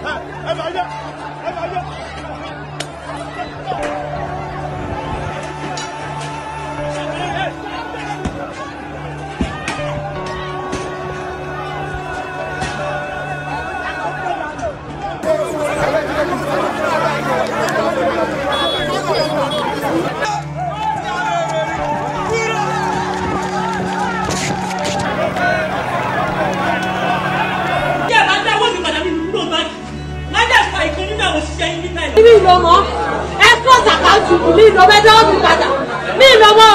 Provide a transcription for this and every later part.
Hadi hadi hadi hadi mi lọ mọ ẹ kọ́ sàkáàtì mi lọ bẹ dọ́wọ́ mi padà mi lọ mọ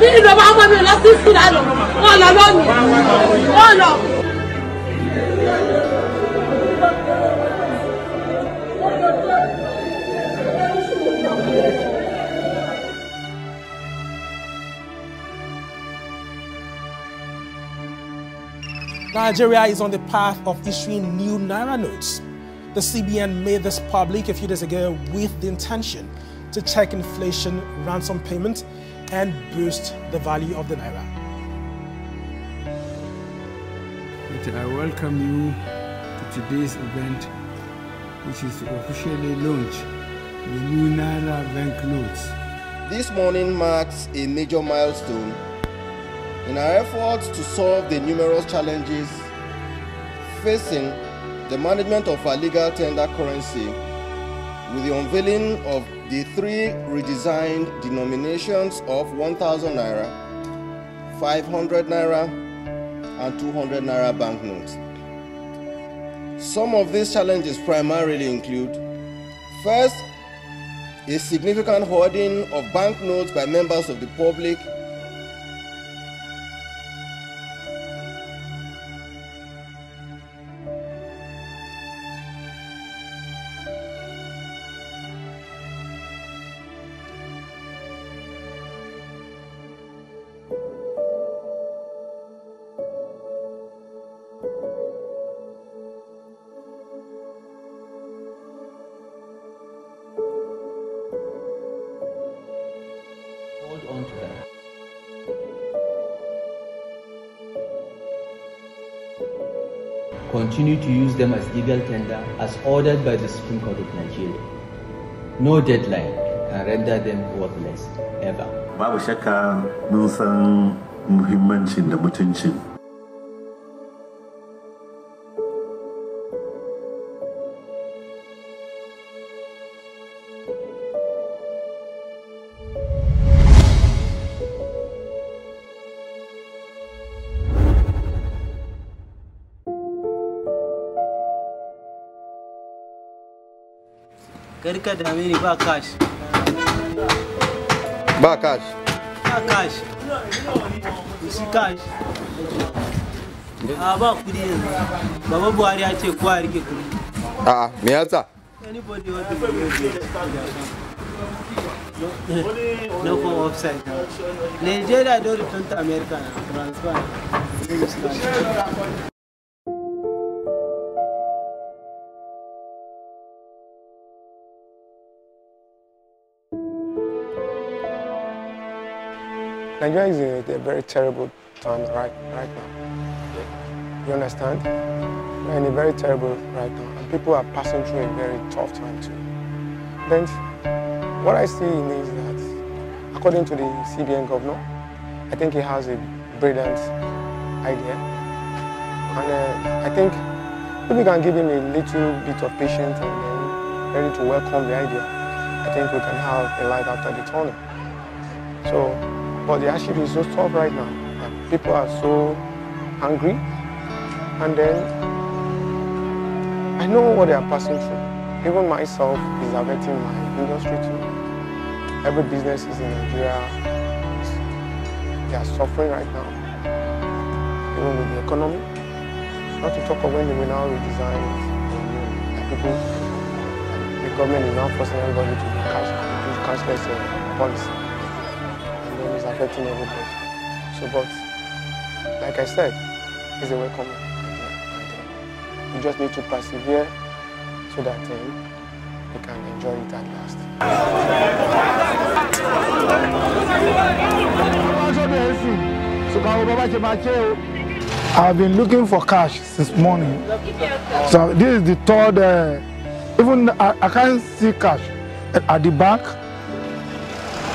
mi lọ mọ ọmọ mi lọ sí sùn lánàá wọn lọ lónìí wọn lọ. Nigeria is on the path of issuing new Naira notes. The CBN made this public a few days ago with the intention to check inflation, ransom payment, and boost the value of the Naira. I welcome you to today's event, which is to officially launch the new Naira banknotes. This morning marks a major milestone in our efforts to solve the numerous challenges facing the management of our legal tender currency with the unveiling of the three redesigned denominations of 1000 naira, 500 naira, and 200 naira banknotes. Some of these challenges primarily include first, a significant hoarding of banknotes by members of the public Continue to use them as legal tender as ordered by the Supreme Court of Nigeria. No deadline can render them worthless ever. Karka dame ni ba cash. ba cash. Ba cash. Isi cash. A ba kuɗi yanzu. Baba Buhari ya ce kowa riƙe kuɗi. A'a, me yasa? Anybody want to be no, come offside. Nigeria don't return to America. Transfer. Nigeria is in a very terrible time right, right now. You understand? We're in a very terrible right now, and people are passing through a very tough time too. Then, what I see is that, according to the CBN governor, I think he has a brilliant idea, and uh, I think if we can give him a little bit of patience and then ready to welcome the idea, I think we can have a light after the tunnel. So, but the hardship is so tough right now. People are so angry. And then I know what they are passing through. Even myself is affecting my industry too. Every business is in Nigeria. They are suffering right now. Even with the economy. Not to talk of when they will now redesign. Like people, the government is now forcing everybody to do cash, do cashless uh, policy everybody. So, but like I said, it's a welcome idea. You just need to persevere so that uh, you can enjoy it at last. I've been looking for cash since morning. So this is the third, uh, even I, I can't see cash at the bank.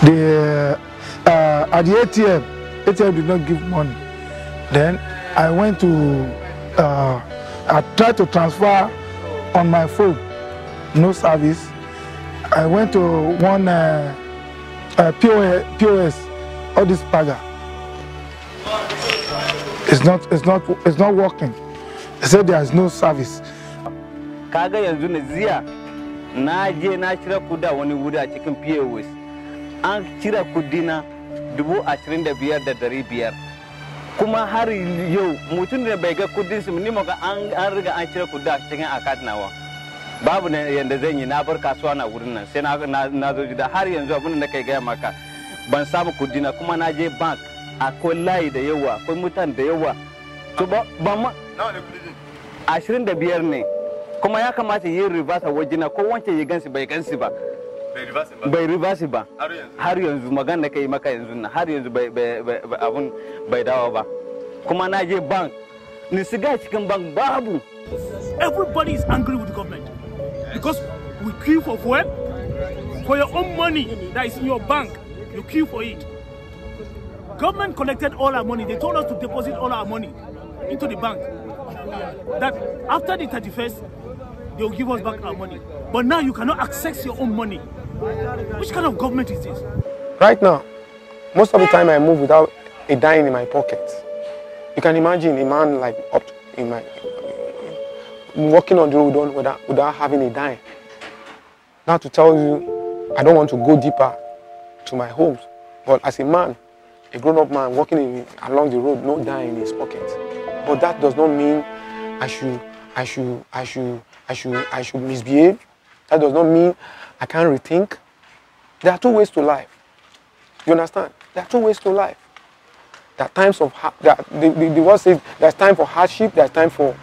The uh, at the ATM, ATM did not give money. Then I went to, uh, I tried to transfer on my phone, no service. I went to one uh, uh, POS, POS, all this paga. It's not, it's not, it's not working. They said there is no service. kaga yanzu na ziya na je na cire kuda wani wuri a cikin POS an cire kudina biyar da kuma har yau mutum da bai ga kuɗin su ni maka an riga an cire kuɗi a cikin akat nawa. Babu ne yanda zan yi na bar kasuwa na wurin nan sai na na, na zo gida. Har yanzu abin da kai gaya maka ban samu kudina kuma na je bank. Akwai layi da yawa akwai mutane da yawa. To ba ba ma ashirin da biyar ne. Kuma ya kamata yin reverse a wajena ko wancan ya gansi bai gansi ba. Bai reverse ba har yanzu magana kai maka yanzu na har yanzu abun bai dawo ba kuma na je bank ni shiga cikin bank babu Everybody is angry with the government because we queue for fuel, for your own money that is in your bank, you queue for it. Government collected all our money. They told us to deposit all our money into the bank. That after the 31st, they will give us back our money. But now you cannot access your own money. Which kind of government is this? Right now, most of the time I move without a dime in my pocket. You can imagine a man like up in my walking on the road without- without, having a dime. Now to tell you, I don't want to go deeper to my homes, but as a man, a grown-up man walking in, along the road, no dime in his pocket. But that does not mean I should, I should, I should, I should, I should misbehave. That does not mean I can't rethink. There are two ways to life. You understand? There are two ways to life. There are times of there are- the, the, the word says there's time for hardship, there's time for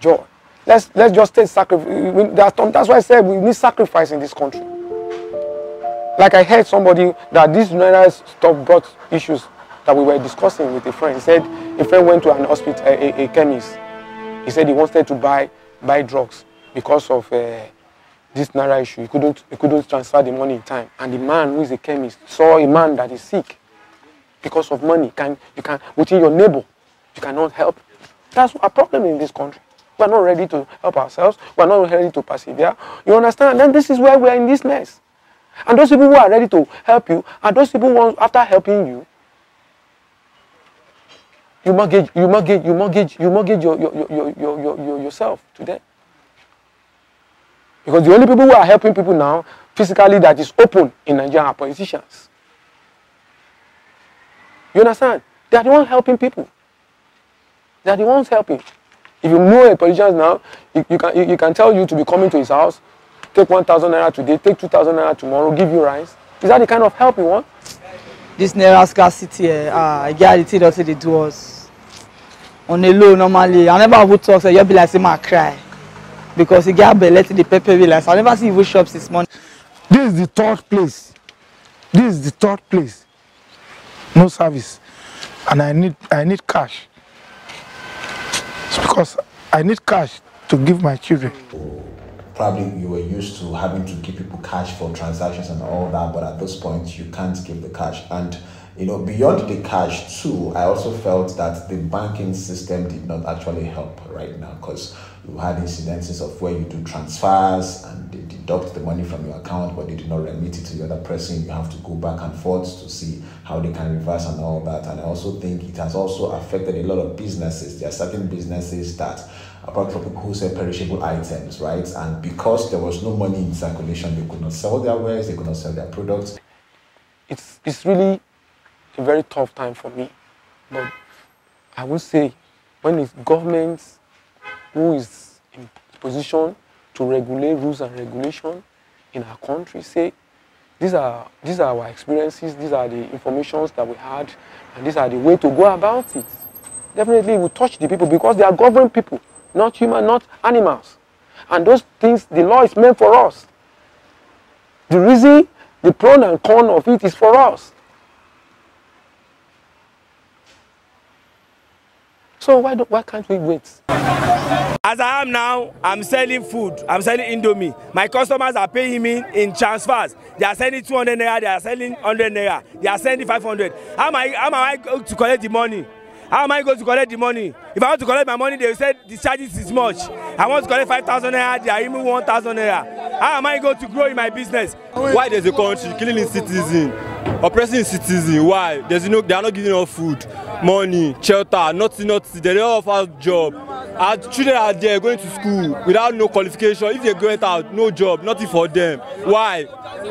joy. Let's let's just take sacrifice. That's why I said we need sacrifice in this country. Like I heard somebody that this United stuff brought issues that we were discussing with a friend. He said a friend went to an hospital, a, a, a chemist. He said he wanted to buy buy drugs because of uh, this naira issue. He couldn't he couldn't transfer the money in time. And the man who is a chemist saw a man that is sick because of money. Can you can within your neighbor, you cannot help. That's a problem in this country. We are not ready to help ourselves. We are not ready to persevere. You understand? Then this is where we are in this mess. And those people who are ready to help you, and those people who after helping you, you mortgage, you mortgage, you mortgage, you mortgage your, your, your, your, your, your, yourself to them. Because the only people who are helping people now, physically, that is open in Nigeria are politicians. You understand? They are the ones helping people. They are the ones helping. If you know a politician now, you, you can you, you can tell you to be coming to his house, take one thousand naira today, take two thousand naira tomorrow, give you rice. Is that the kind of help you want? this naira scarcity ah e get how the thing don say dey do us on a low normally i never even talk say you just be like say ma cry because e get how belle take dey pepper me like so i never see even shop since morning. This is the third place. This is the third place. No service. And I need I need cash. It's because I need cash to give my children. probably you were used to having to give people cash for transactions and all that, but at this point you can't give the cash. And you know, beyond the cash too, I also felt that the banking system did not actually help right now because you had incidences of where you do transfers and they deduct the money from your account, but they do not remit it to the other person. You have to go back and forth to see how they can reverse and all that. And I also think it has also affected a lot of businesses. There are certain businesses that apart from people who sell perishable items, right? And because there was no money in circulation, they could not sell their wares, they could not sell their products. It's it's really a very tough time for me. But I would say when it's government who is in position to regulate rules and regulation in our country, say these are these are our experiences, these are the informations that we had, and these are the way to go about it. Definitely it will touch the people because they are governed people, not human, not animals. And those things, the law is meant for us. The reason, the pro and con of it is for us. So why don't, why can't we wait? As I am now, I'm selling food. I'm selling Indomie. My customers are paying me in transfers. They are sending 200 naira. They are selling 100 naira. They are sending 500. How am I, how am I going to collect the money? How am I going to collect the money? If I want to collect my money, they say the charges is much. I want to collect 5,000 naira. They are even 1,000 naira. How am I going to grow in my business? Why there's a country killing its citizen, oppressing its citizen? Why? There's no, they are not giving enough food, money, shelter, nothing, nothing. They don't offer job. Our children are there going to school without no qualification. If they go out, no job, nothing for them. Why?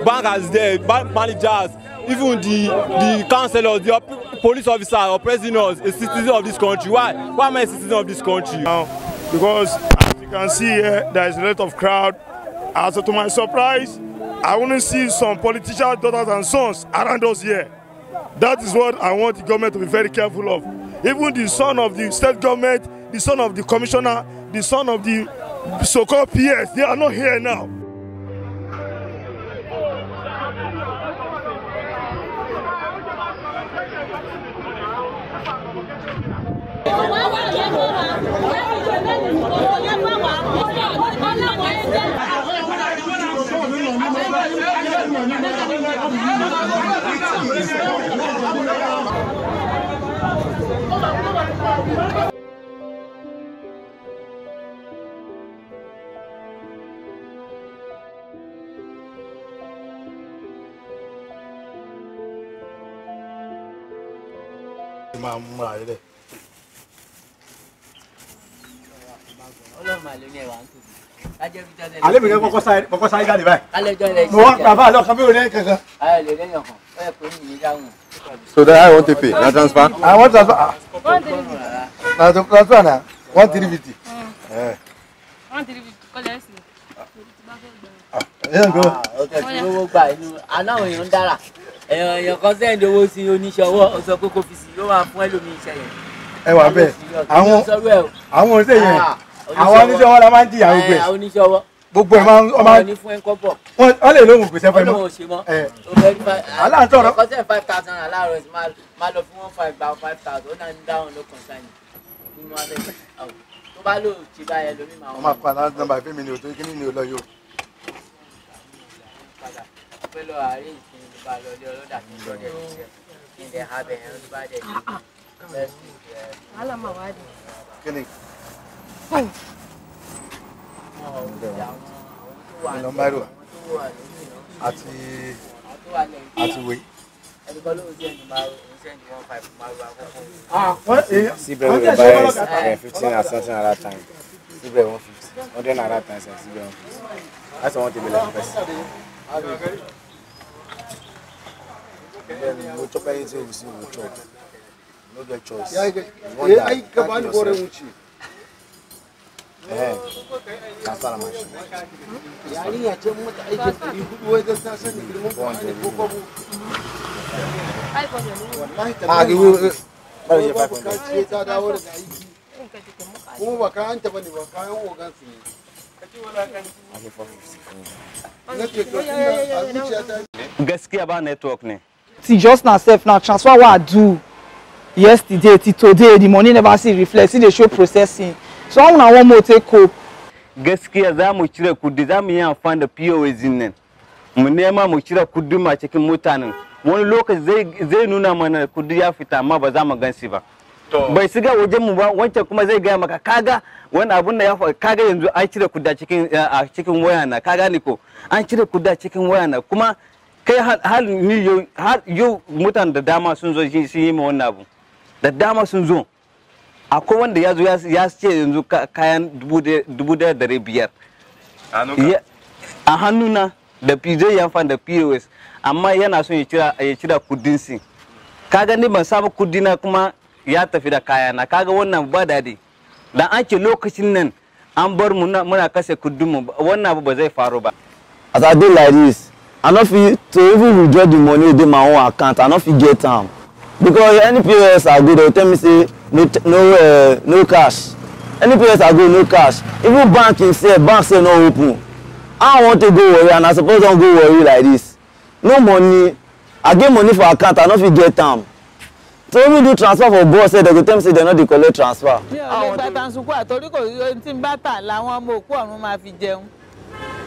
Bankers there, bank managers, even the the councillors, the police officer oppressing us, a citizen of this country. Why? Why am I a citizen of this country? Now, because as you can see here, there is a lot of crowd. As to my surprise, I want to see some politicians, daughters and sons around us here. That is what I want the government to be very careful of. Even the son of the state government, the son of the commissioner, the son of the so-called PS, they are not here now. máa mú ra rẹ. alẹ́ mi kẹ́ kọ́kọ́ sáré jáde báyìí. mo wá pàfà lọ́kàn mi ò ní kankan. So that I want to pay. Now transfer. I want transfer. ah, Na to transfer na one three fifty. Eh. Ẹ ǹkan. ọkẹ́ tí owó gbà inú aláwọ̀ èèyàn ń dára èèyàn èèyàn kan sẹ́yìn owó sí oníṣòwò ó sọ pé kó fi sí yóò máa fún ẹlòmíì iṣẹ́ yẹn. Ẹ wà bẹ́ẹ̀. Àwọn oníṣẹ́ yẹn àwọn oníṣẹ́ wọn la máa ń jìyà Gbogbo ẹ̀ ọmọ ní fún ẹ kọ́bọ̀. Wọ́n lè lóhùn gbèsè fún ẹ ọlọ́run mọ́. ò ṣe mọ́. Ẹ. aláǹtọ̀rọ̀ ọkọ̀ sẹ́yìn five thousand aláàrọ̀ ẹ̀sìn máa lọ fún one five gba five thousand ó náà ń dáhùn ló kàn sáyìn nínú abẹ́ tó bá lò ṣe báyẹn lómi máa Wọ́n máa kọ́ àlá nọ́mbà ìfẹ́ mi ni o tó kí ni o lọ yóò. pẹ́ lọ àárẹ̀ ìsìn ló bá lọ ilé ọlọ́dà tó ń lọ dẹ̀ kí n dẹ̀ ha bẹ̀ yẹn ló bá dẹ̀ dé ẹ̀ wàhálà máa wá dé. Kí ni? ìlọ mẹ́rù àti àti wé. Síbẹ̀ wíwẹ̀ báyẹ̀ fifteen and something at that time. Síbẹ̀ one fifty. Hundred at that time sef síbẹ̀ one fifty. That's one thing we like first. Mo chop anything you see, mo chop. No get choice. Eh. Transfer the machine. Yarinya ce mata aikin ɗari hudu wai don ta sani girman Qur'ani ko kwabo. Wallahi ta give me- bari ya babu 500. kaci ta dawo daga aiki. Kuma ba kayan ta bane ba kayan ogan su ne. I'll give 450. Na ce to tunda a zuciya ta gaskiya ba network ne see just now sef now transfer wey i do yesterday till today the money never see reflect still dey show processing so how una wan mo take cope. gaskiya za mu cire kuɗi za mu yi amfani da pos nan. Mu nema mu cire kuɗi ma cikin mutanen. Wani lokaci zai zai nuna mana kuɗi ya fita amma ba za mu gan shi ba. Bai shiga wajen mu ba wancan kuma zai gaya maka kaga wani abun da ya faru kaga yanzu an cire kuɗi a cikin a cikin waya na kaga ni ko? An cire kuɗi a cikin waya na kuma kai hal ni yau mutanen da dama sun zo shi sun yi ma wannan abu da dama sun zo. Akwai wanda ya zo ya ya ce yanzu ka- kayan dubu da- dubu ɗaya da dari biyar. Ya- a hannuna da zai yi amfani da pos amma yana son ya cira ya cira kuɗin si kaga ni ban saba kudina kuma ya tafi da kayana. Kaga wannan ba daɗi. Dan an ce lokacin nan an bar mu na- muna kashe kuɗin mu wannan abu ba zai faru ba. As i dey like this i no fit to even withdraw the money dey my own account. I no fit get am. Because any pos i go dey tell me say no no uh, no cash. Any pos i go no cash. Even bank himself bank sef no open. I wan take go worry and i suppose don go worry like this. No money. I get money for account i no fit get am. To even do transfer for bus sef dem go tell me say dem no dey collect transfer. mi ò lè gba tansuku àtorí kò rí ohun tí ń bá tà làwọn ọmọ òkú ọ̀run máa fi jẹun.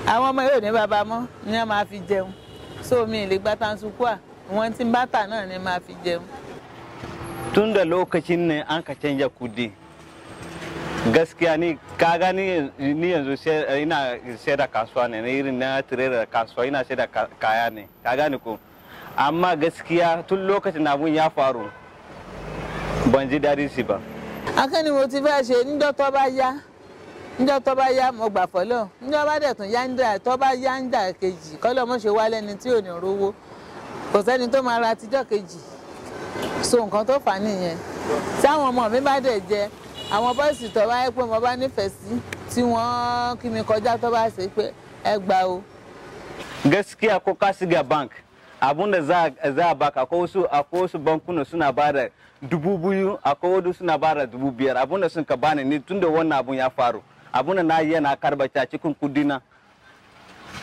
Àwọn ọmọ yóò ní bàbá mọ́ ni wọ́n máa fi jẹun. So mi ò lè gba tansuku à. Wọn tí ń bá tà náà ni máa fi jẹun. Tun da lokacin ne an ka canja kudi. Gaskiya ni kaga ni ni yanzu ina sai da kasuwa ne na irin na tire da kasuwa ina sai kaya ne. Ka gane ko? Amma gaskiya tun lokacin abun ya faru ban ji daɗin shi ba. Akẹ́ni mo ti fẹ́ ṣe níjọ́ tó bá yá níjọ́ tó bá yá mo gbà fọ́lọ́. Níjọ́ bá dẹ̀ tún yá ń dà tó bá yá ń dà mọ̀ ṣe wá lẹ́ni tí ò ní rówó. Kò sẹ́ni tó máa ra tíjọ́ kejì so nǹkan tó fà á nìyẹn. Tí àwọn ọmọ mi bá dẹ̀ jẹ àwọn bọ́ìsì tó bá yẹ pé mo bá nífẹ̀ẹ́ sí tí wọ́n kí mi kọjá tó bá ṣe pé ẹ gbà o. gaskiya ko ka shiga bank abun da za a baka akwai wasu akwai wasu bankuna suna bada dubu biyu akwai wasu suna bada dubu biyar. Abun da sun ka bani ni tun da wannan abun ya faru abun da na yi yana karbata cikin kudina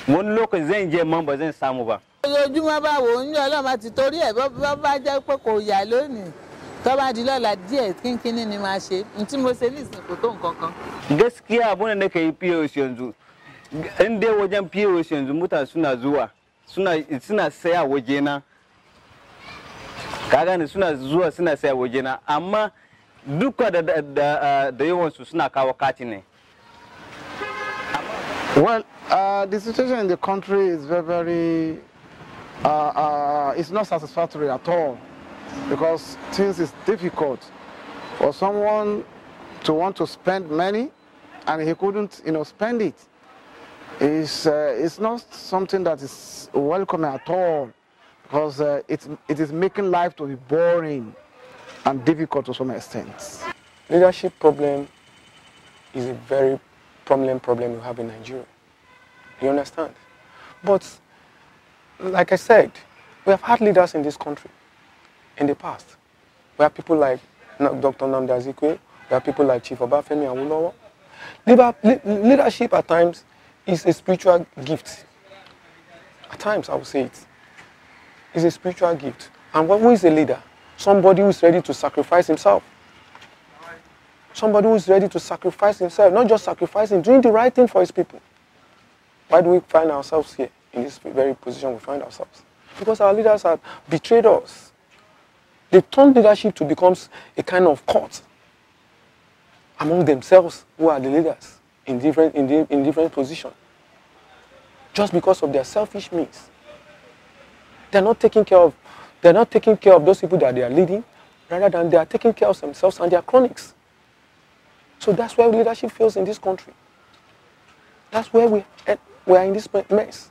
wani lokaci zan je man ba zan samu ba ojoojúmọ́ bá wò ó ń yọ ọlọ́mọ ti torí ẹ̀ bọ́ bá jẹ́ pé kò yà lónìí tó bá di lọ́la díẹ̀ kínkínní ni máa ṣe. N tí mo ṣe nísìnyí kò tó nǹkan kan. gaskiya abun da nake yi pos yanzu in dai wajen pos yanzu mutane suna zuwa suna suna saya wajena. Ka gane? Suna zuwa suna saya wajena. Amma duka da da da, da yawansu suna kawo kati ne. Well, uh, the situation in the country is very, very, uh, uh, it's not satisfactory at all because things is difficult for someone to want to spend money and he couldn't, you know, spend it. It's, uh, it's not something that is welcome at all because uh, it, it is making life to be boring and difficult to some extent. Leadership problem is a very prominent problem we have in Nigeria. You understand? But like I said, we have had leaders in this country in the past. We have people like Dr. Nnamdi Azikiwe, we have people like Chief Obafemi Awolowo. Leader- Leadership at times is a spiritual gift. At times, I would say it. It's a spiritual gift. And who is a leader? Somebody who is ready to sacrifice himself. Somebody who is ready to sacrifice himself, not just sacrificing, doing the right thing for his people. Why do we find ourselves here in this very position we find ourselves? Because our leaders have betrayed us. They turned leadership to become a kind of court among themselves who are the leaders in different, in, di- in different positions. Just because of their selfish means. They're not taking care of they're not taking care of those people that they are leading, rather than they are taking care of themselves and their chronics. So that's where leadership fails in this country. That's where we, eh, we are in this mess.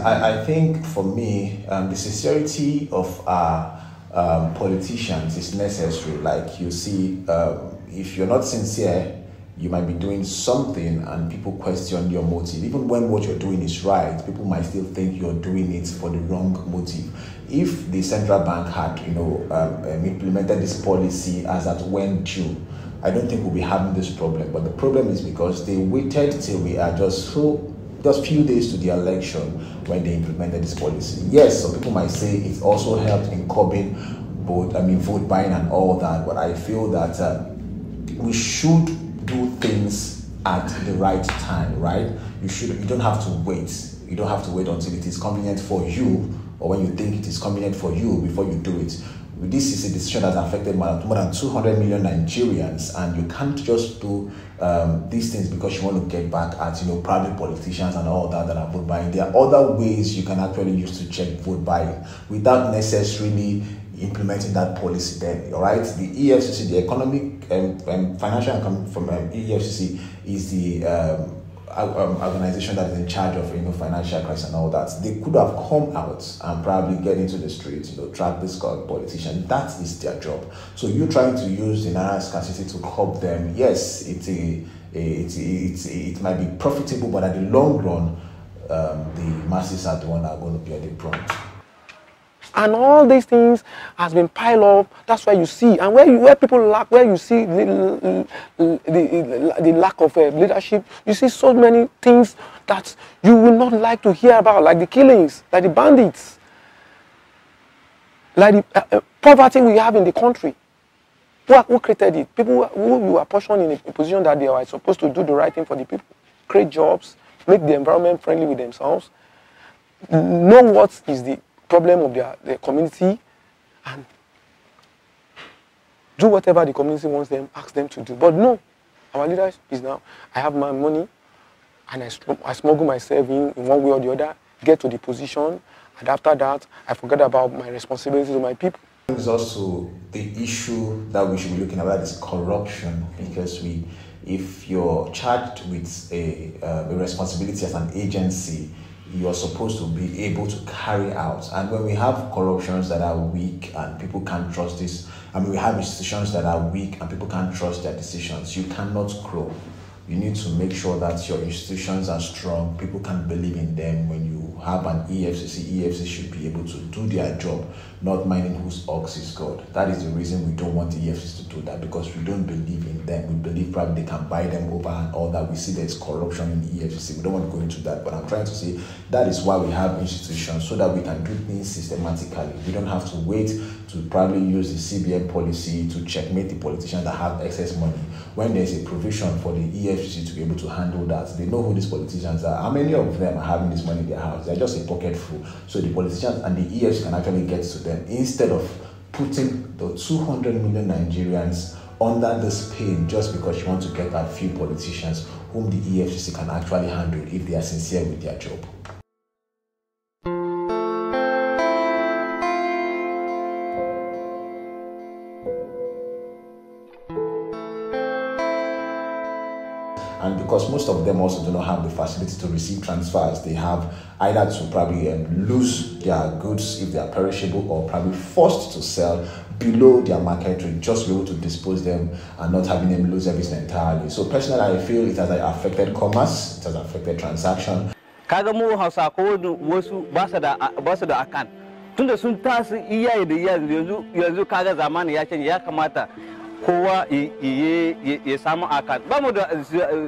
I, I think for me, um, the sincerity of our um, politicians is necessary. Like you see, um, if you're not sincere, you might be doing something and people question your motive. Even when what you're doing is right, people might still think you're doing it for the wrong motive. If the central bank had, you know, um, um, implemented this policy as at when due, I don't think we'll be having this problem. But the problem is because they waited till we are just so just few days to the election when they implemented this policy. Yes, some people might say it also helped in curbing vote, I mean vote buying and all that, but I feel that uh, we should do things at the right time, right? You should you don't have to wait. You don't have to wait until it is convenient for you or when you think it is convenient for you before you do it. This is a decision that affected more than more than 200 million Nigerians, and you can't just do um, these things because you want to get back at you know private politicians and all that that are vote buying. There are other ways you can actually use to check vote buying without necessarily implementing that policy then all right the efcc the economic and um, um, financial income from um, efcc is the um, organization that is in charge of you know financial crisis and all that they could have come out and probably get into the streets you know track this politician. That is their job. So you trying to use the naira scarcity to curb them yes it's a, it, it, it might be profitable but at the long run um, the masses are the one that are going to bear the brunt And all these things has been piled up. That's why you see, and where you, where people lack, where you see the, the, the, the lack of uh, leadership, you see so many things that you will not like to hear about, like the killings, like the bandits, like the, uh, uh, poverty we have in the country. Who, who created it? People who who are portioned in a position that they are supposed to do the right thing for the people, create jobs, make the environment friendly with themselves, know what is the problem of their, their community, and do whatever the community wants them, ask them to do. But no, our leadership is now, I have my money, and I, I smuggle myself in in one way or the other, get to the position, and after that, I forget about my responsibilities to my people. us to the issue that we should be looking at is corruption because we if you're charged with a, uh, a responsibility as an agency you are supposed to be able to carry out. And when we have corruptions that are weak and people can't trust this i mean we have institutions that are weak and people can't trust their decisions you cannot grow. You need to make sure that your institutions are strong. People can believe in them when you have an efcc efcc should be able to do their job not minding whose ox is god. That is the reason we don't want the efcc to do that because we don't believe in them. We believe probably they can buy them over and all that. We see there's corruption in the efcc we don't want to go into that but i'm trying to say that is why we have institutions so that we can do things systematically. We don't have to wait to probably use the cbn policy to checkmate the politicians that have excess money. When there's a provision for the efcc to be able to handle that they know who these politicians are. How many of them are having this money in their house? They're just a pocket full. So the politicians and the efcc can actually get to them instead of putting the 200 million nigerians under this pain just because you want to get a few politicians whom the efcc can actually handle if they are sincere with their job because most of them also do not have the facility to receive transfers, they have either to probably um, lose their goods if they are perishable or probably forced to sell below their market rate just be able to dispose them and not having them lose everything entirely. So personally, I feel it has affected commerce, it has affected transaction. kaga da tunda sun tasu iyaye da iyaye yanzu yanzu kaga zamani ya canja ya kamata kowa ya samu akan ba mu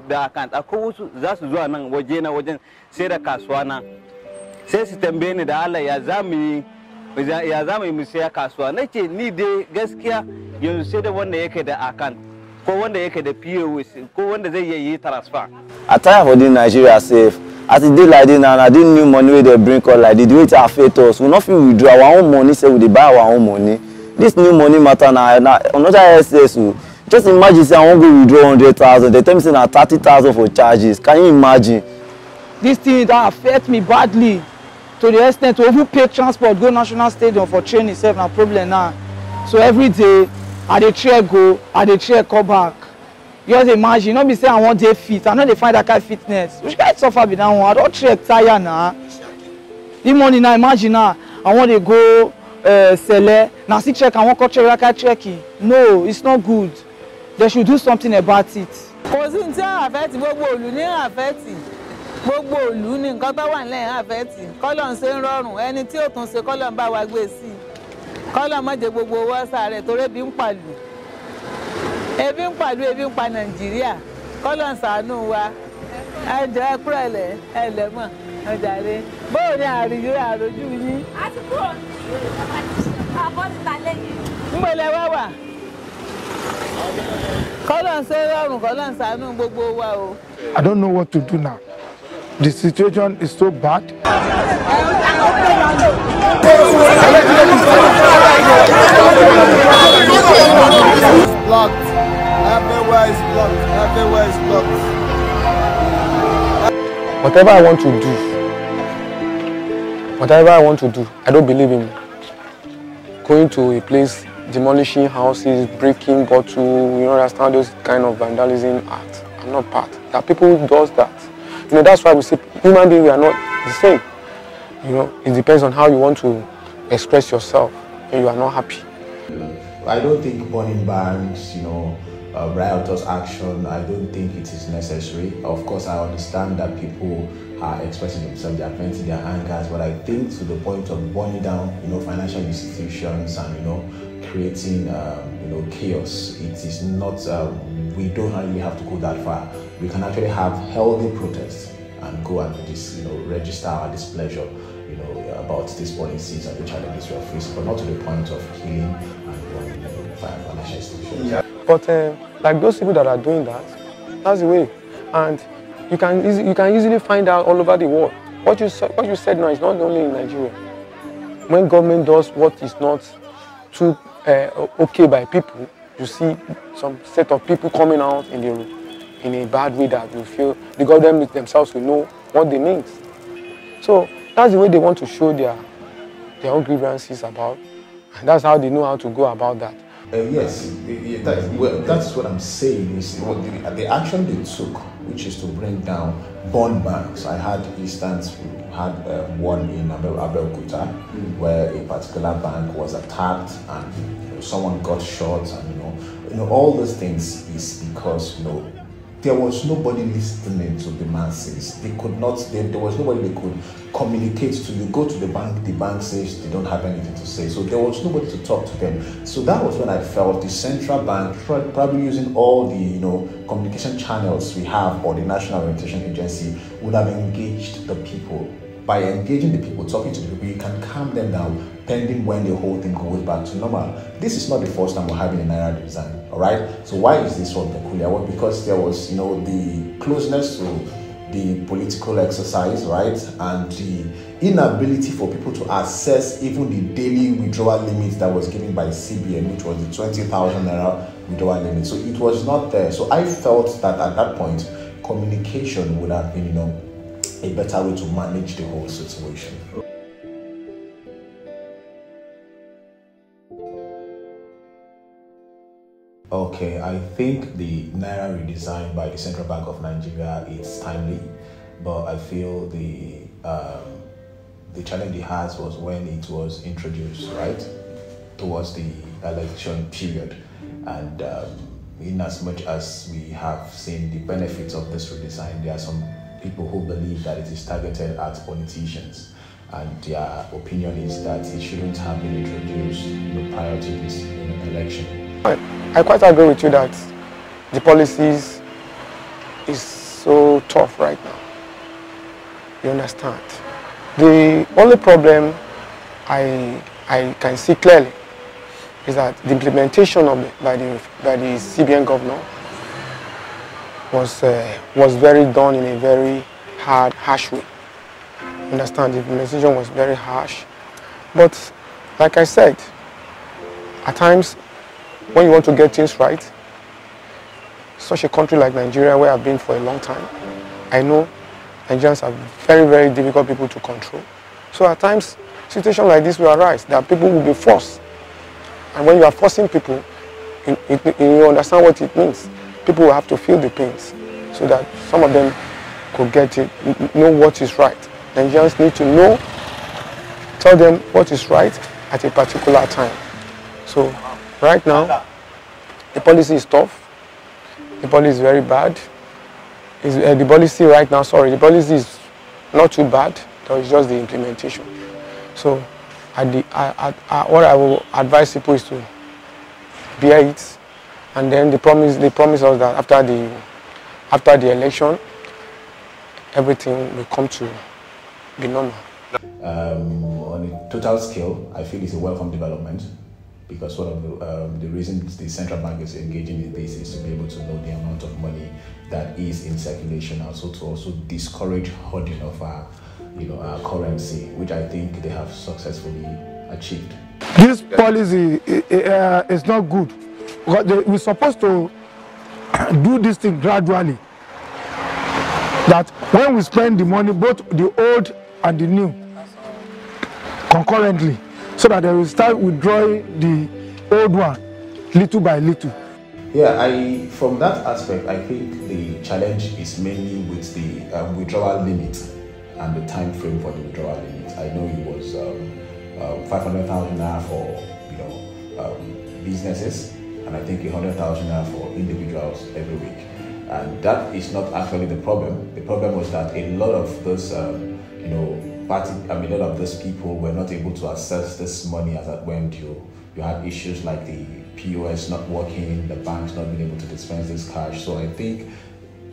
da akan akwai wasu za su zuwa nan waje na wajen sai da kasuwa na. Sai su tambaye ni da Allah ya za mu yi ya za mu yi mu kasuwa? Nake ni dai gaskiya yanzu sai da wanda yake da akan ko wanda yake da POS ko wanda zai yi transfer. I tire for dis nigeria sef as e dey like dis now na dis new money wey dey bring come like dis the way take affect us we no fit withdraw our own money sef we dey buy our own money. Dis new money matter na na another ss o just imagine say i wan go withdraw hundred thousand. Dem tell me say na thirty thousand for charges. Can you imagine. this thing don affect me badly. To the ex ten t to even pay transport go national stadium for training sef na problem now so every day i dey trek go i dey trek come back. Just imagine no be say i wan dey fit i no dey find that kind fitness. Which kind suffer be that one? I don trek tire na. The morning na imagine now i wan dey go uh, sele na still trek i wan come that kind trekking no it's not good. They should do something about it. kò sí ní tí àwọn àfẹ́tì gbogbo òlù ní àfẹ́tì gbogbo òlù ní nǹkan tó wà nílẹ̀ àfẹ́tì kọ́lọ̀ ń ṣe ń rọrùn. Ẹni tí ó tún ṣe kọ́lọ̀ ń bá wa gbé sí i. Kọ́lọ̀ má jẹ gbogbo owó sáré torí ebi ń pàlù. Ebi ń pàlù ebi ń pa nàìjíríà. Kọ́lọ̀ ń ṣàánú wa. Ẹ jẹ́ ẹ kúrò ẹ̀lẹ́ ẹ̀lẹ́mọ̀ ọ̀jàre bóò ni àríyó àròjù yín. a ti kúrò àbọ̀ níta lẹ́yìn. ń wá wà kọ́lọ̀ ń ṣe rọrùn kọ́lọ̀ ń ṣàánú gbogbo wa o. I don't know what to do now. The situation is so bad. blocked. Everywhere is blocked. Everywhere is blocked. Whatever I want to do, whatever I want to do, I don't believe in going to a place, demolishing houses, breaking bottle, you know, understand those kind of vandalism act. I'm not part. There are people who does that. You know, that's why we say human beings we are not the same. You know, it depends on how you want to express yourself and you are not happy. I don't think burning banks, you know, uh, riotous action, I don't think it is necessary. Of course, I understand that people are expressing themselves, they are venting their angers, but I think to the point of burning down, you know, financial institutions and, you know, creating, um, you know, chaos, it is not, uh, we don't really have to go that far. We can actually have healthy protests and go and dis, you know, register our displeasure, you know, about these policies and the challenges we are facing, but not to the point of killing and running uh, financial institutions. But uh, like those people that are doing that, that's the way. And you can, easy, you can easily find out all over the world. What you, what you said now is not only in Nigeria. When government does what is not too uh, okay by people, you see some set of people coming out in, the, in a bad way that you feel the government themselves will know what they mean. So that's the way they want to show their, their own grievances about. And that's how they know how to go about that. Uh, yes, that, well, that's what I'm saying. Is the, the action they took, which is to bring down bond banks. I had instance, we had uh, one in Abel, Abeokuta, where a particular bank was attacked and you know, someone got shot, and you know, you know, all those things is because you know there was nobody listening to the masses. They could not, they, there was nobody they could communicate to. You go to the bank, the bank says they don't have anything to say. So there was nobody to talk to them. So that was when I felt the central bank, probably using all the you know communication channels we have, or the National Orientation Agency, would have engaged the people. By engaging the people, talking to the people, you can calm them down pending when the whole thing goes back to normal. This is not the first time we're having a Naira design, all right? So why is this one peculiar? Well, because there was, you know, the closeness to the political exercise, right? And the inability for people to access even the daily withdrawal limit that was given by CBN, which was the 20,000 Naira withdrawal limit. So it was not there. So I felt that at that point, communication would have been, you know, a better way to manage the whole situation. Okay, I think the Naira redesign by the Central Bank of Nigeria is timely, but I feel the um, the challenge it has was when it was introduced, right, towards the election period, and um, in as much as we have seen the benefits of this redesign, there are some people who believe that it is targeted at politicians, and their opinion is that it shouldn't have been introduced you know, prior to this you know, election. I, quite agree with you that the policies is so tough right now. You understand? The only problem I I can see clearly is that the implementation of by the by the CBN governor was uh, was very done in a very hard, harsh way. Understand? The implementation was very harsh, but like I said, at times when you want to get things right, such a country like Nigeria, where I've been for a long time, I know Nigerians are very, very difficult people to control. So at times, situations like this will arise, that people will be forced. And when you are forcing people, you, you, understand what it means. People will have to feel the pains so that some of them could get it, know what is right. Nigerians need to know, tell them what is right at a particular time. So right now, the policy is tough. The policy is very bad. Uh, the policy right now? Sorry, the policy is not too bad. It's just the implementation. So, at the, I, I, what I will advise people is to bear it, and then they promise they promise us that after the after the election, everything will come to be normal. Um, on a total scale, I feel it's a welcome development because one of the, um, the reasons the central bank is engaging in this is to be able to know the amount of money that is in circulation, also to also discourage hoarding of our, you know, our currency, which I think they have successfully achieved. This policy uh, is not good. We're supposed to do this thing gradually. That when we spend the money, both the old and the new, concurrently, so that they will start withdrawing the old one little by little. Yeah, I from that aspect, I think the challenge is mainly with the um, withdrawal limit and the time frame for the withdrawal limit. I know it was um, um, 500,000 naira for you know um, businesses, and I think 100,000 naira for individuals every week. And that is not actually the problem. The problem was that a lot of those, um, you know, party, I mean, a lot of those people were not able to access this money as at when due. You had issues like the POS not working, the banks not being able to dispense this cash. So I think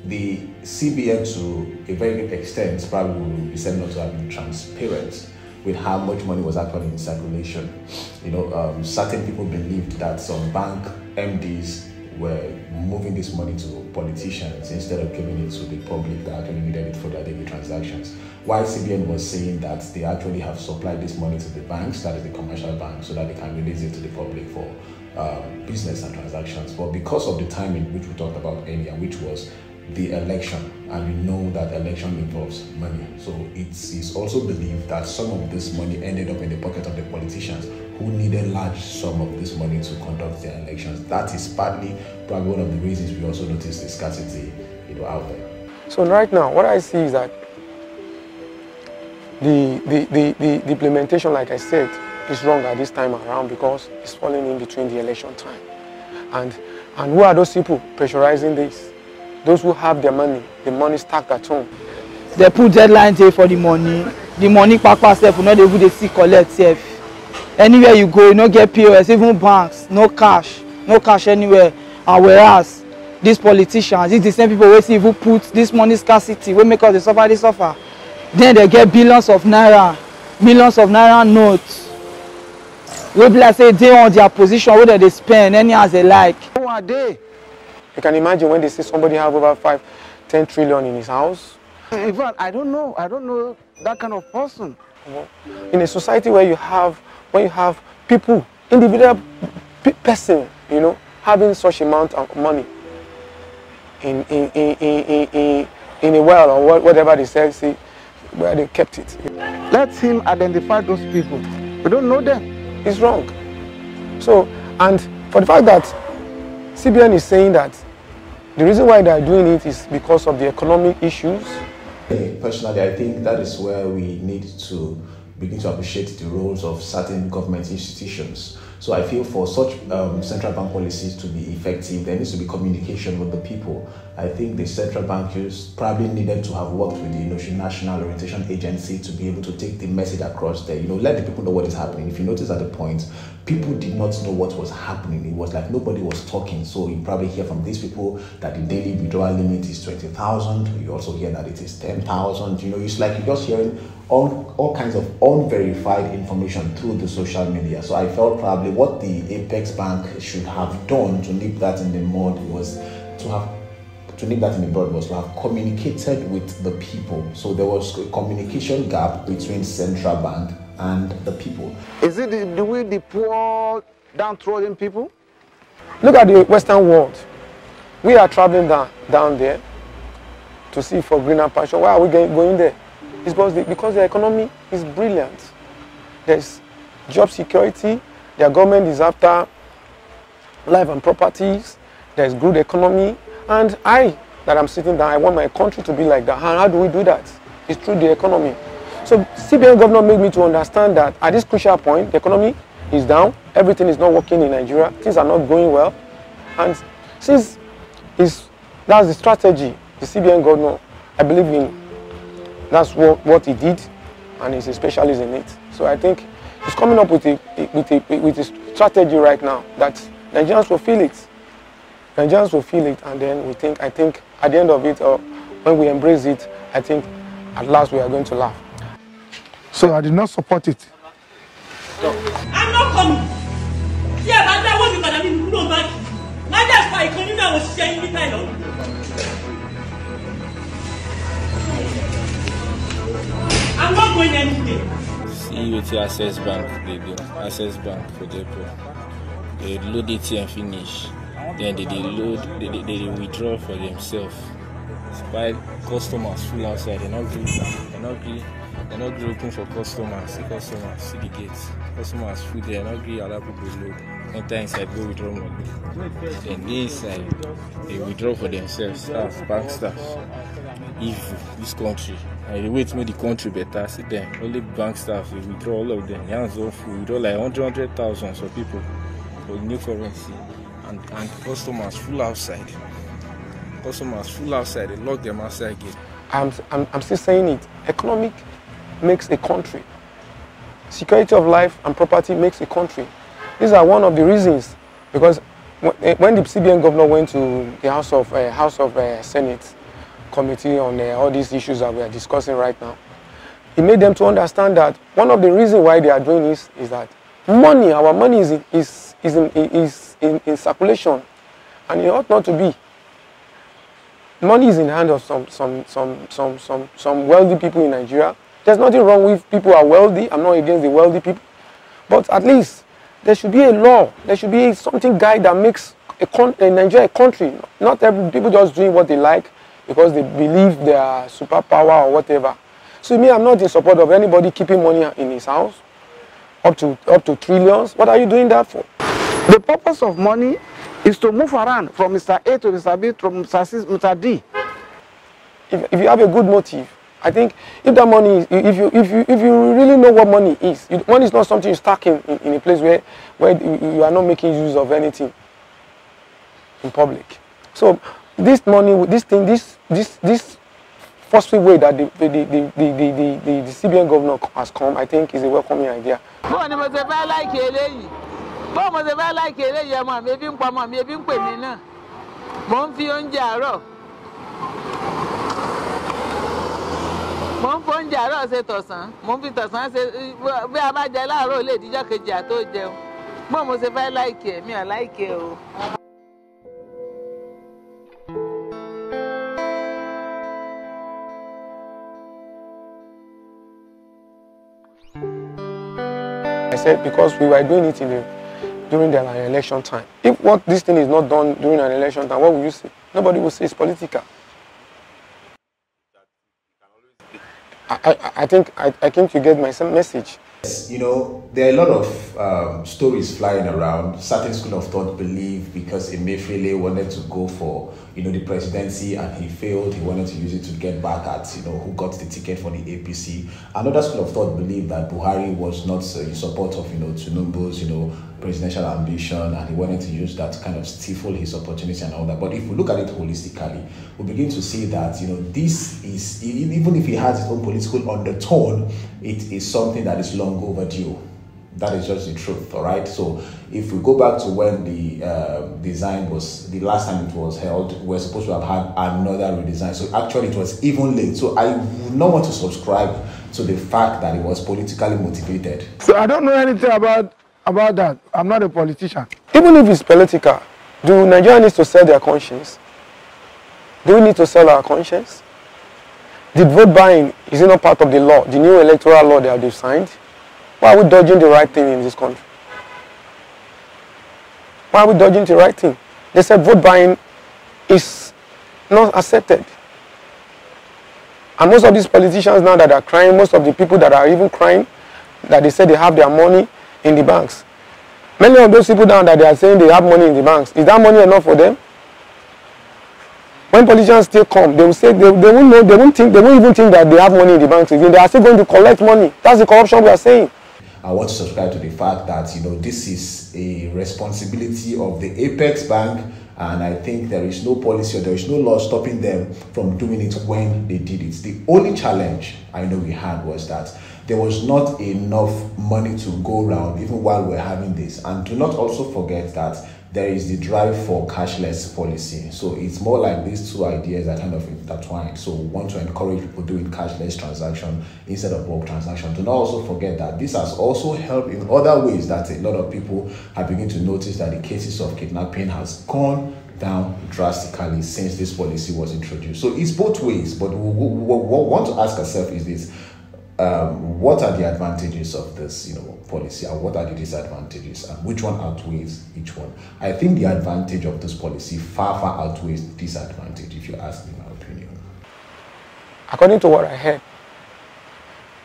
the CBN, to a very good extent, probably will be said not to have been transparent with how much money was actually in circulation. You know, um, certain people believed that some bank MDs were moving this money to politicians instead of giving it to the public that actually needed it for their daily transactions. While CBN was saying that they actually have supplied this money to the banks, that is the commercial banks, so that they can release it to the public for um, business and transactions. But because of the timing which we talked about earlier, which was the election, and we know that election involves money. So it is also believed that some of this money ended up in the pocket of the politicians who needed large sum of this money to conduct their elections. That is partly probably one of the reasons we also notice the scarcity you know, out there. So right now, what I see is that the, the, the, the, the implementation, like I said, is wrong at this time around because it's falling in between the election time. And, and who are those people pressurizing this? Those who have their money, the money stacked at home. They put deadline day for the money. The money kpakpa sef, you no dey even dey see collect sef. Anywhere you go, you no get POS, even banks, no cash, no cash anywhere. And whereas these politicians, these the same people wey still even put this money scarcity wey make us dey suffer dey suffer. Then they get billions of naira, millions of naira notes. wey be like say dey on their position wey dey spend anyhow as they like. Who are they? You can imagine when they see somebody have over five, ten trillion in his house. In fact, I don't know. I don't know that kind of person. In a society where you have, when you have people, individual person, you know, having such amount of money in in in in in, in, a well or whatever they say, see where they kept it. Let him identify those people. We don't know them. It's wrong. So, and for the fact that CBN is saying that the reason why they are doing it is because of the economic issues. Personally, I think that is where we need to begin to appreciate the roles of certain government institutions. So I feel for such um, central bank policies to be effective, there needs to be communication with the people. I think the central bankers probably needed to have worked with the you know, National Orientation Agency to be able to take the message across there. You know, let the people know what is happening. If you notice at the point, people did not know what was happening. It was like nobody was talking. So you probably hear from these people that the daily withdrawal limit is 20,000. You also hear that it is 10,000. You know, it's like you're just hearing all, all kinds of unverified information through the social media. So I felt probably what the Apex Bank should have done to nip that in the mud was to have to nip that in the bud was to have communicated with the people. So there was a communication gap between central bank and the people. Is it the, the way the poor, downtrodden people? Look at the Western world. We are traveling down, down there to see for greener pasture. Why are we going, going there? It's because the, because the economy is brilliant. There's job security. Their government is after life and properties. There's good economy. And I, that I'm sitting down, I want my country to be like that. How, how do we do that? It's through the economy. So CBN governor made me to understand that at this crucial point, the economy is down. Everything is not working in Nigeria. Things are not going well. And since is that's the strategy, the CBN governor, I believe in that's what, what he did, and he's a specialist in it. So I think he's coming up with a with a with a strategy right now that Nigerians will feel it. Nigerians will feel it, and then we think I think at the end of it, or when we embrace it, I think at last we are going to laugh. So I did not support it. I'm not coming. Tí ẹ bá dáwọ́ mi padà nínú kúrò báńkì, má fa ìkan nínú àwọn òṣìṣẹ́ yín níta ìlọ. I'm not going anywhere. see access bank do access bank for depo. Dey load atm finish. Then they dey load they dey they dey withdraw for themselves. While customers full outside. They no gree they no gree they no gree for customers. See customers see the gate customers full there. No gree allow people load. Enter inside go withdraw money. Then dey inside dey withdraw for themselves. Staff bank staff evil this country dey wait make the country better see them only bank staff dey withdraw all of them hands don full withdraw like hundred hundred thousand for people for new currency and and customers full outside customers full outside they lock them outside gate. I'm, I'm, I'm still saying it. Economic makes a country. Security of life and property makes a country. These are one of the reasons because when eh, the CBN governor went to the House of uh, House of uh, Senate committee on uh, all these issues that we are discussing right now, it made them to understand that one of the reasons why they are doing this is that money, our money is in, is, is in, is in, in circulation and it ought not to be. Money is in the hand of some, some, some, some, some, some wealthy people in Nigeria. There's nothing wrong with people are wealthy. I'm not against the wealthy people. But at least there should be a law. There should be something guide that makes a, con- a Nigeria a country. Not every people just doing what they like because they believe they are superpower or whatever. So me, I'm not in support of anybody keeping money in his house up to up to trillions. What are you doing that for? The purpose of money is to move around from Mr. A to Mr. B to Mr. C, Mr. D. If, if you have a good motive, I think if that money is, if you if you if you really know what money is, you, money is not something you stack in, in, in a place where where you are not making use of anything in public. So this money, this thing, this this this forceful way that the the the the the, the, the, the CBN governor has come, I think, is a welcoming idea. bó ṣe fẹ́ láìkì eléyìí. Bó mi ebi ń pa ọmọ mi ebi ń pè mí náà. Mò ń fi oúnjẹ àárọ̀. Mò ń fi oúnjẹ àárọ̀ ṣe tọ̀sán. Mò ń fi tọ̀sán ṣe bí a bá jẹ láàárọ̀ lè díjọ́ kejì àtó jẹun. Bó ṣe fẹ́ láìkì ẹ̀ mi ò láìkì ẹ̀ o. said because we were doing it in the during the election time. If what this thing is not done during an election time, what will you say? Nobody will say it's political. I, I, think I, I think you get my message. You know, there are a lot of um, stories flying around. Certain school of thought believe because Emefiele wanted to go for, you know, the presidency and he failed, he wanted to use it to get back at, you know, who got the ticket for the APC. Another school of thought believed that Buhari was not uh, in support of, you know, Tinubu's, you know, presidential ambition and he wanted to use that kind of stifle his opportunity and all that. But if we look at it holistically, we begin to see that, you know, this is, even if he has his own political undertone, it is something that is long overdue. That is just the truth, all right? So if we go back to when the uh, design was, the last time it was held, we're supposed to have had another redesign. So actually it was even late. So I would not want to subscribe to the fact that it was politically motivated. So I don't know anything about about that. I'm not a politician. Even if it's political, do Nigeria need to sell their conscience? Do we need to sell our conscience? Did vote buying is it not part of the law, the new electoral law that they've signed? Why are we dodging the right thing in this country? Why are we dodging the right thing? They said vote buying is not accepted. And most of these politicians now that are crying, most of the people that are even crying, that they say they have their money in the banks. Many of those people now that they are saying they have money in the banks, is that money enough for them? When politicians still come, they will say they, they won't know, they won't think, they won't even think that they have money in the banks again. They are still going to collect money. That's the corruption we are saying. I want to subscribe to the fact that you know this is a responsibility of the Apex Bank, and I think there is no policy or there is no law stopping them from doing it when they did it. The only challenge I know we had was that there was not enough money to go around even while we're having this. And do not also forget that there is the drive for cashless policy. So it's more like these two ideas are kind of intertwined. So we want to encourage people doing cashless transaction instead of bulk transaction. Do not also forget that this has also helped in other ways that a lot of people have begun to notice that the cases of kidnapping has gone down drastically since this policy was introduced. So it's both ways, but what we want to ask ourselves is this um, what are the advantages of this you know policy and what are the disadvantages and which one outweighs each one i think the advantage of this policy far far outweighs the disadvantage if you ask me my opinion According to what I heard,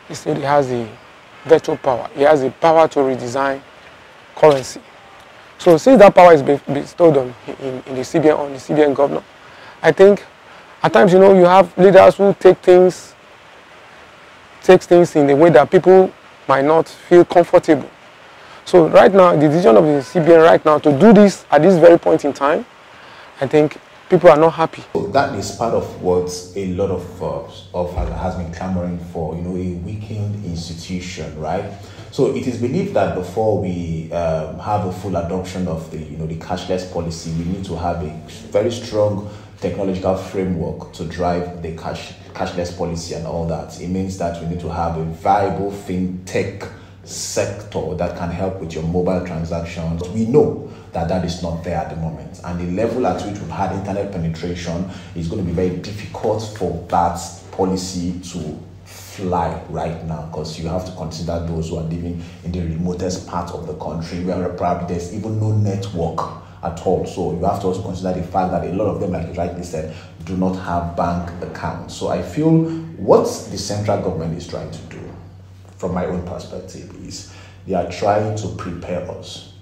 he said he has the veto power. He has the power to redesign currency. So since that power is be- bestowed on in, in the CBN on the CBN governor, I think at times you know you have leaders who take things takes things in a way that people might not feel comfortable. So right now, the decision of the CBN right now to do this at this very point in time, I think people are not happy. So that is part of what a lot of uh, of has been clamoring for. You know, a weakened institution, right? So it is believed that before we um, have a full adoption of the you know the cashless policy, we need to have a very strong technological framework to drive the cash cashless policy and all that, it means that we need to have a viable fintech sector that can help with your mobile transactions. We know that that is not there at the moment, and the level at which we've had internet penetration is going to be very difficult for that policy to fly right now because you have to consider those who are living in the remotest part of the country where probably there's even no network at all. So you have to also consider the fact that a lot of them, like you rightly said, do not have bank accounts. So I feel what the central government is trying to do, from my own perspective, is they are trying to prepare us,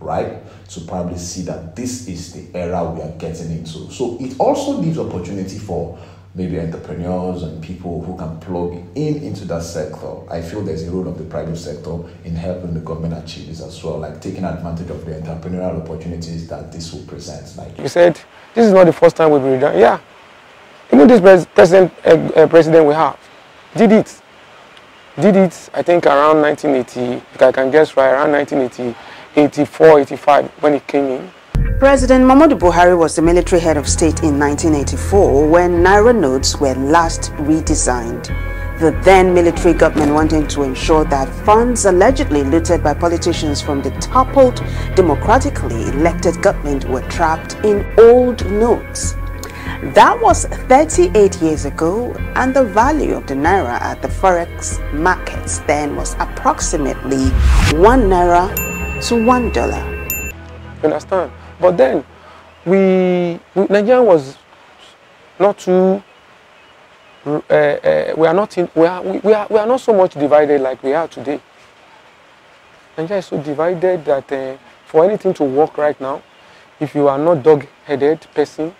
right? To probably see that this is the era we are getting into. So it also leaves opportunity for maybe entrepreneurs and people who can plug in into that sector. I feel there's a role of the private sector in helping the government achieve this as well, like taking advantage of the entrepreneurial opportunities that this will present. Like You said this is not the first time we've been done. Yeah, even this pres- president uh, uh, president we have did it. Did it. I think around 1980. If I can guess right, around 1980, 84, 85 when he came in. President Muhammadu Buhari was the military head of state in 1984 when Naira notes were last redesigned. The then military government wanted to ensure that funds allegedly looted by politicians from the toppled democratically elected government were trapped in old notes. That was 38 years ago, and the value of the naira at the forex markets then was approximately one naira to one dollar. You understand? But then, we Nigeria was not too. Uh, uh, we are not in. We are, we, we are we are not so much divided like we are today. Nigeria is so divided that uh, for anything to work right now, if you are not dog-headed person,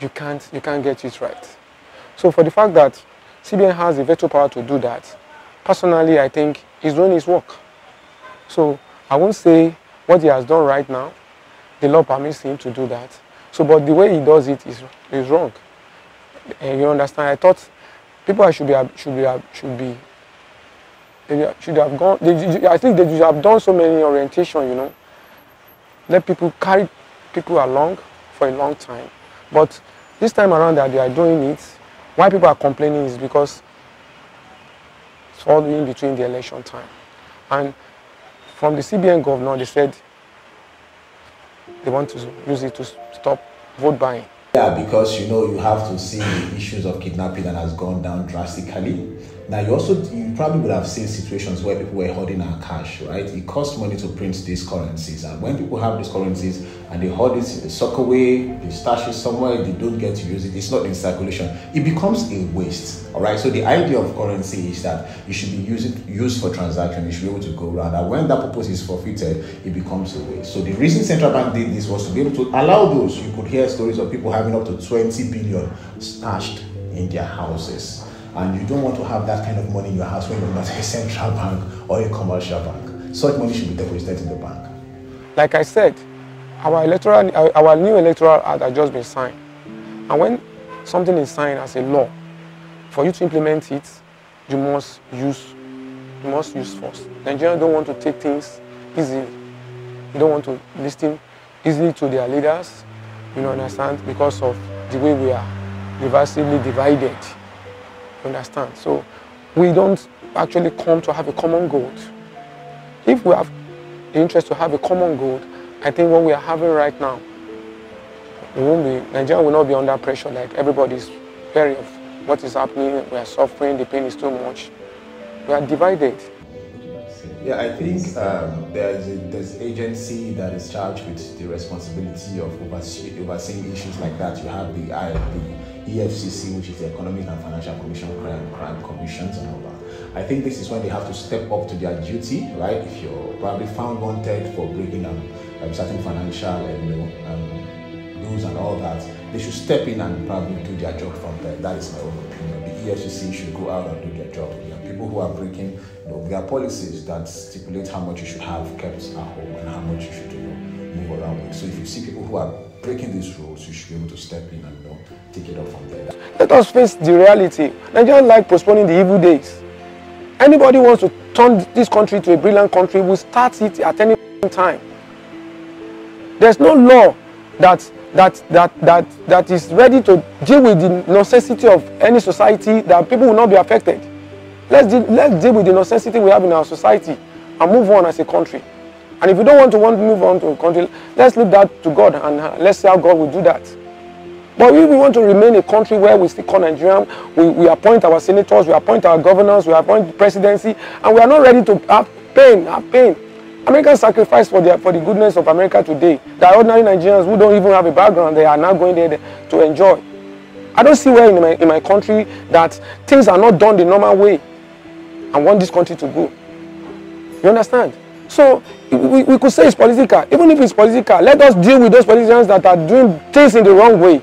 you can't you can't get it right. So for the fact that CBN has the veto power to do that, personally I think he's doing his work. So I won't say what he has done right now the law permits him to do that. So, but the way he does it is is wrong. And you understand? I thought people should be should be should be they should have gone. They, I think they should have done so many orientation. You know, let people carry people along for a long time. But this time around that they are doing it, why people are complaining is because it's all in between the election time, and from the CBN governor they said they want to use it to stop vote buying. Yeah, because you know you have to see the issues of kidnapping that has gone down drastically. Now you also you probably would have seen situations where people were holding our cash, right? It costs money to print these currencies, and when people have these currencies and they hold it, they suck away, they stash it somewhere, they don't get to use it. It's not in circulation. It becomes a waste. All right. So the idea of currency is that you should be used used for transaction. It should be able to go around. And when that purpose is forfeited, it becomes a waste. So the reason central bank did this was to be able to allow those. You could hear stories of people having up to 20 billion stashed in their houses and you don't want to have that kind of money in your house when you're not a central bank or a commercial bank. Such money should be deposited in the bank. Like I said, our electoral, our new electoral act has just been signed, and when something is signed as a law, for you to implement it, you must use, you must use force. Nigerians don't want to take things easily. They don't want to listen easily to their leaders. You know, understand because of the way we are reversibly divided. You understand? So we don't actually come to have a common goal. If we have the interest to have a common goal, I think what we are having right now, we won't be, Nigeria will not be under pressure like everybody's wary of what is happening. We are suffering, the pain is too much. We are divided. Yeah, I think um, there's a, there's agency that is charged with the responsibility of oversee, overseeing issues like that. You have the IFB, EFCC, which is the Economic and Financial Commission, Crime, Crime Commissions, and all that. I think this is when they have to step up to their duty, right? If you're probably found wanted for breaking um, um, certain financial um, you know, um, rules and all that, they should step in and probably do their job from there. That is my own opinion. The EFCC should go out and do their job. Are people who are breaking, you know, there are policies that stipulate how much you should have kept at home and how much you should you know, move around with. So if you see people who are breaking these rules, you should be able to step in and you know, take it up from there. Let us face the reality. Nigerians like postponing the evil days. Anybody wants to turn this country to a brilliant country will start it at any time. There's no law that that, that, that, that is ready to deal with the necessity of any society that people will not be affected. Let's deal, let's deal with the necessity we have in our society and move on as a country. And if you don't want to want to move on to a country, let's leave that to God and uh, let's see how God will do that. But if we want to remain a country where we still call Nigerian, we, we appoint our senators, we appoint our governors, we appoint the presidency, and we are not ready to have pain, have pain. Americans sacrifice for, their, for the goodness of America today. There ordinary Nigerians who don't even have a background, they are now going there to enjoy. I don't see where in my, in my country that things are not done the normal way. I want this country to go. You understand? So we, we could say it's political. Even if it's political, let us deal with those politicians that are doing things in the wrong way.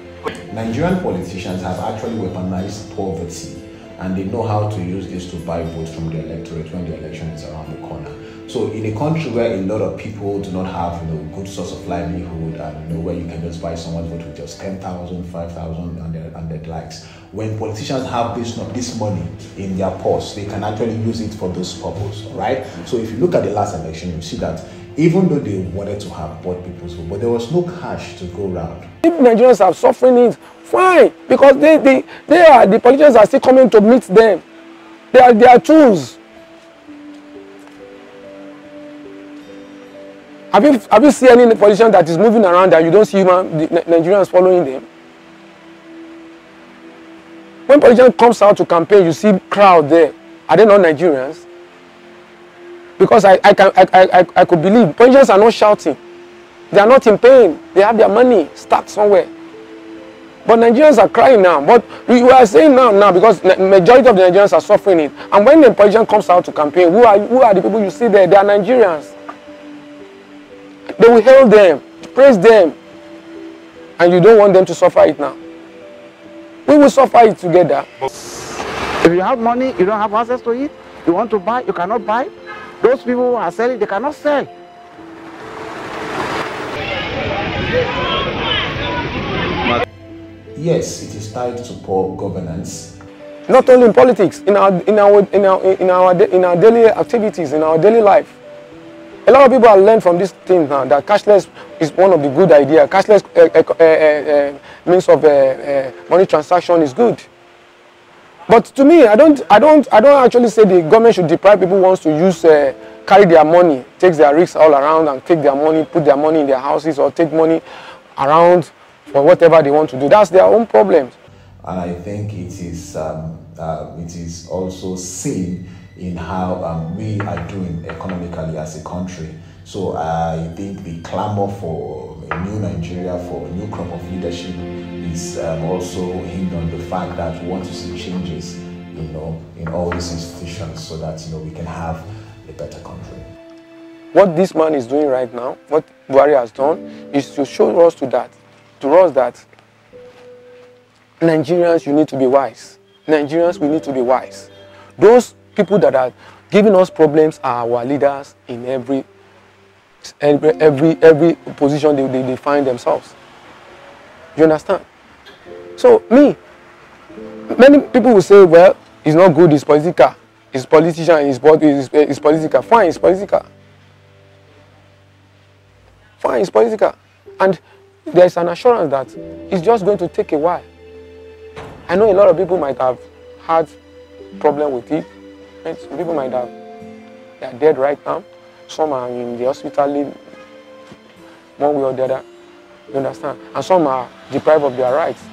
Nigerian politicians have actually weaponized poverty and they know how to use this to buy votes from the electorate when the election is around the corner. So in a country where a lot of people do not have you know good source of livelihood and you know where you can just buy someone's vote with just 10,000, 5,000 and the, and the likes, when politicians have this this money in their purse, they can actually use it for this purpose, right? So if you look at the last election, you see that even though they wanted to have bought people's vote, but there was no cash to go around. If Nigerians are suffering it, fine, because they, they, they are, the politicians are still coming to meet them. They are, they are tools. Have you, have you seen any politician that is moving around that you don't see human, the Nigerians following them? When politician comes out to campaign, you see crowd there. Are they not Nigerians? Because I, I, can, I, I, I could believe politicians are not shouting. They are not in pain. They have their money stuck somewhere. But Nigerians are crying now. But we, are saying now, now because majority of the Nigerians are suffering it. And when the politician comes out to campaign, who are, who are the people you see there? They are Nigerians. They will hail them, praise them. And you don't want them to suffer it now. We will suffer it together. If you have money, you don't have access to it. You want to buy, you cannot buy. Those people who are selling, they cannot sell. Yes, it is tied to poor governance. Not only in politics, in our, in our, in our, in our, in our daily activities, in our daily life. A lot of people have learned from this thing now that cashless is one of the good ideas. Cashless uh, uh, means of money transaction is good. But to me, I don't, I don't, I don't actually say the government should deprive people who wants to use, uh, carry their money, takes their risks all around and take their money, put their money in their houses or take money around for whatever they want to do. That's their own problems. And I think it is, um, uh, it is also seen in how um, we are doing economically as a country. So I think the clamor for a new Nigeria, for a new crop of leadership is um, also hinged on the fact that we want to see changes, you know, in all these institutions so that, you know, we can have a better country. What this man is doing right now, what Buhari has done, is to show us to that, to us that Nigerians, you need to be wise. Nigerians, we need to be wise. Those people that are giving us problems are our leaders in every every every, every position they, they, they find themselves. You understand? So me, many people will say, well, it's not good, it's political. It's politician, it's, it's, it's political. Fine, it's political. Fine, it's political. And there's an assurance that it's just going to take a while. I know a lot of people might have had problem with it. Right? People might have, they are dead right now. Some are in the hospital one way or the other. You understand? And some are deprived of their rights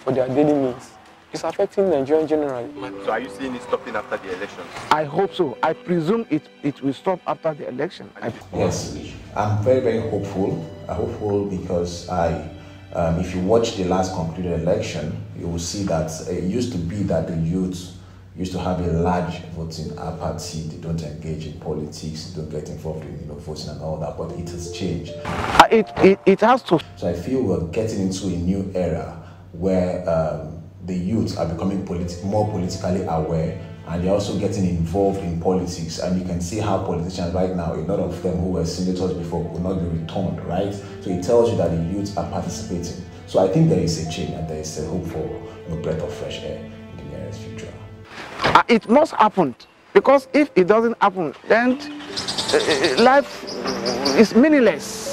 for their daily needs. It's affecting Nigeria generally. So are you seeing it stopping after the elections? I hope so. I presume it, it will stop after the election. I, Yes, I'm very, very hopeful. I'm hopeful because I, um, if you watch the last concluded election, you will see that it used to be that the youth used to have a large voting apathy. They don't engage in politics, they don't get involved in you know, voting and all that, but it has changed. Uh, it, it, it has to. So I feel we're getting into a new era where um, the youth are becoming politi- more politically aware and they're also getting involved in politics. And you can see how politicians right now, a lot of them who were senators before could not be returned, right? So it tells you that the youth are participating. So I think there is a change and there is a hope for know, breath of fresh air Uh, it must happen because if it doesn't happen, then uh, life is meaningless.